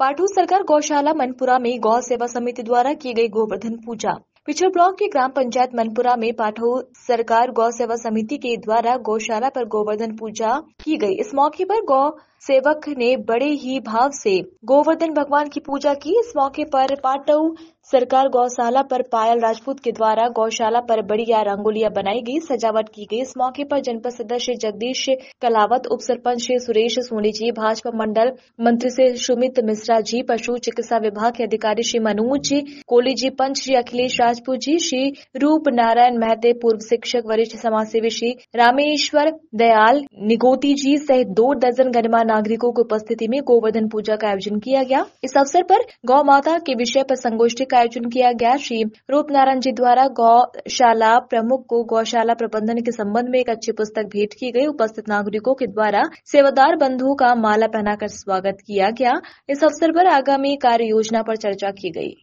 पाटू सरकार गौशाला मनपुरा में गौ सेवा समिति द्वारा की गई गोवर्धन पूजा। पिछड़ ब्लॉक के ग्राम पंचायत मनपुरा में पाठो सरकार गौ सेवा समिति के द्वारा गौशाला पर गोवर्धन पूजा की गई। इस मौके पर गौ सेवक ने बड़े ही भाव से गोवर्धन भगवान की पूजा की। इस मौके पर पाटऊ सरकार गौशाला पर पायल राजपूत के द्वारा गौशाला पर बढ़िया रंगोलियाँ बनाई गई। सजावट की गई। इस मौके पर जनपद सदस्य जगदीश कलावत उप सरपंच श्री सुरेश सोनी जी, भाजपा मंडल मंत्री श्री सुमित मिश्रा जी, पशु चिकित्सा विभाग के अधिकारी श्री मनोज जी, कोली जी, पंच श्री अखिलेश राजपूत जी, श्री रूप नारायण महते, पूर्व शिक्षक, वरिष्ठ समाज सेवी श्री रामेश्वर दयाल निगोती जी सहित दो दर्जन गणमान्य नागरिकों की उपस्थिति में गोवर्धन पूजा का आयोजन किया गया। इस अवसर पर गौ माता के विषय पर संगोष्ठी आयोजन किया गया। श्री रूप नारायण जी द्वारा गौशाला प्रमुख को गौशाला प्रबंधन के संबंध में एक अच्छी पुस्तक भेंट की गई। उपस्थित नागरिकों के द्वारा सेवादार बंधुओं का माला पहनाकर स्वागत किया गया। इस अवसर पर आगामी कार्य योजना पर चर्चा की गई।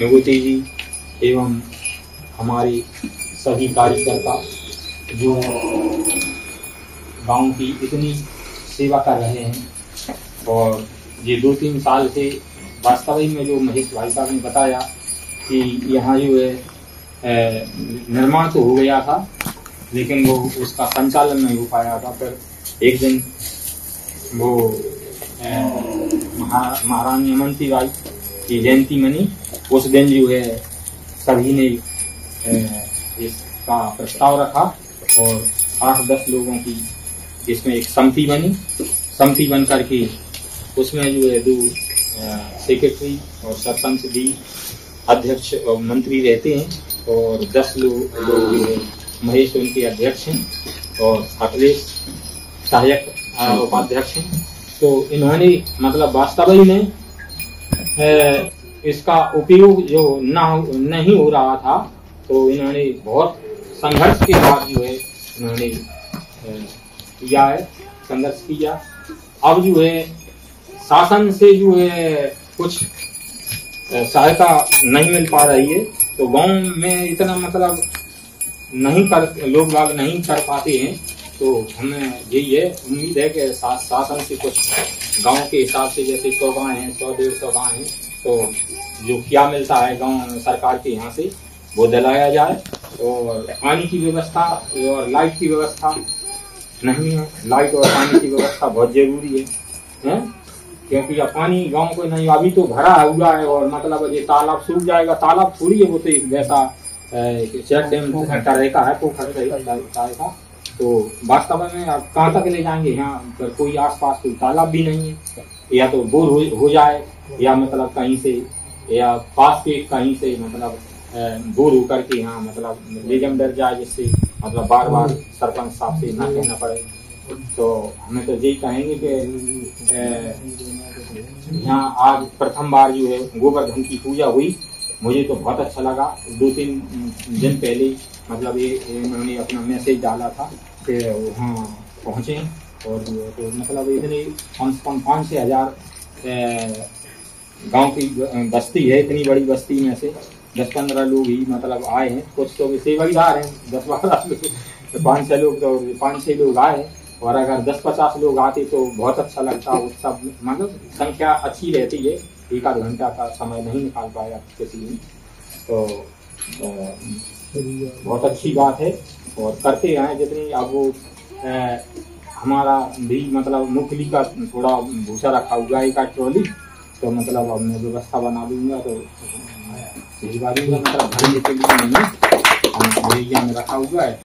विभूति जी एवं हमारे सभी कार्यकर्ता जो गाँव की इतनी सेवा कर रहे हैं और ये दो तीन साल से वास्तविक में जो महेश भाई साहब ने बताया कि यहाँ जो है निर्माण तो हो गया था, लेकिन वो उसका संचालन नहीं हो पाया था। फिर एक दिन वो महारानी अमंती बाई की जयंती मनी, उस दिन जो है, सभी ने इसका प्रस्ताव रखा और आठ दस लोगों की इसमें एक समिति बनी। समिति बन करके उसमें जो है, दो सेक्रेटरी और सरपंच भी अध्यक्ष और मंत्री रहते हैं और दस लोग महेश उनके अध्यक्ष हैं और अखिलेश सहायक उपाध्यक्ष हैं। तो इन्होंने मतलब वास्तविक में इसका उपयोग जो न नहीं हो रहा था तो इन्होंने बहुत संघर्ष के बाद जो है इन्होंने किया है, संघर्ष किया। अब जो है शासन से जो है कुछ सहायता नहीं मिल पा रही है। तो गाँव में इतना मतलब नहीं कर लोग बाग नहीं कर पाते हैं। तो हमें यही है उम्मीद है कि शासन से कुछ गाँव के हिसाब से जैसे सौ गाँव है सौ डेढ़ सौ गाँव है तो जो क्या मिलता है गाँव सरकार के यहाँ से वो दिलाया जाए। और पानी की व्यवस्था और लाइट की व्यवस्था नहीं है। लाइट और पानी की व्यवस्था बहुत ज़रूरी है, है? क्योंकि अब पानी गाँव को नहीं अभी तो भरा हुआ है और मतलब ये तालाब सूख जाएगा तालाब थोड़ी है वो तो एक वैसा चेक डैम तरह का है पोखर तरह का तो वास्तव में आप कहाँ तक ले जाएँगे? यहाँ पर कोई आसपास कोई तालाब भी नहीं है। या तो बोर हो, हो जाए या मतलब कहीं से या पास के कहीं से मतलब बोर होकर के यहाँ मतलब लेजम डर जाए जिससे मतलब बार बार सरपंच साहब से ना कहना पड़े। तो हमें तो यही कहेंगे कि यहाँ आज प्रथम बार जो है गोवर्धन की पूजा हुई। मुझे तो बहुत अच्छा लगा। दो तीन दिन पहले मतलब ये उन्होंने अपना मैसेज डाला था कि वहाँ पहुँचे और तो मतलब इतने कम से कम पाँच छः हज़ार गाँव की बस्ती है, इतनी बड़ी बस्ती में से। दस पंद्रह लोग ही मतलब आए हैं। कुछ तो सेवाईदार हैं। दस बारह लोग, पाँच छः लोग तो पाँच छः लोग आए हैं। और अगर दस पचास लोग आते तो बहुत अच्छा लगता उस सब मतलब संख्या अच्छी रहती है। एक आध घंटा का समय नहीं निकाल पाया किसी ने तो बहुत अच्छी बात है और करते हैं जितनी। अब वो हमारा भी मतलब मुखली का थोड़ा भूसा रखा हुआ है, एक ट्रॉली तो मतलब अब मैं व्यवस्था बना दूँगा तो भिजवा दूँगा मतलब भरने के लिए नहीं हम में रखा हुआ है।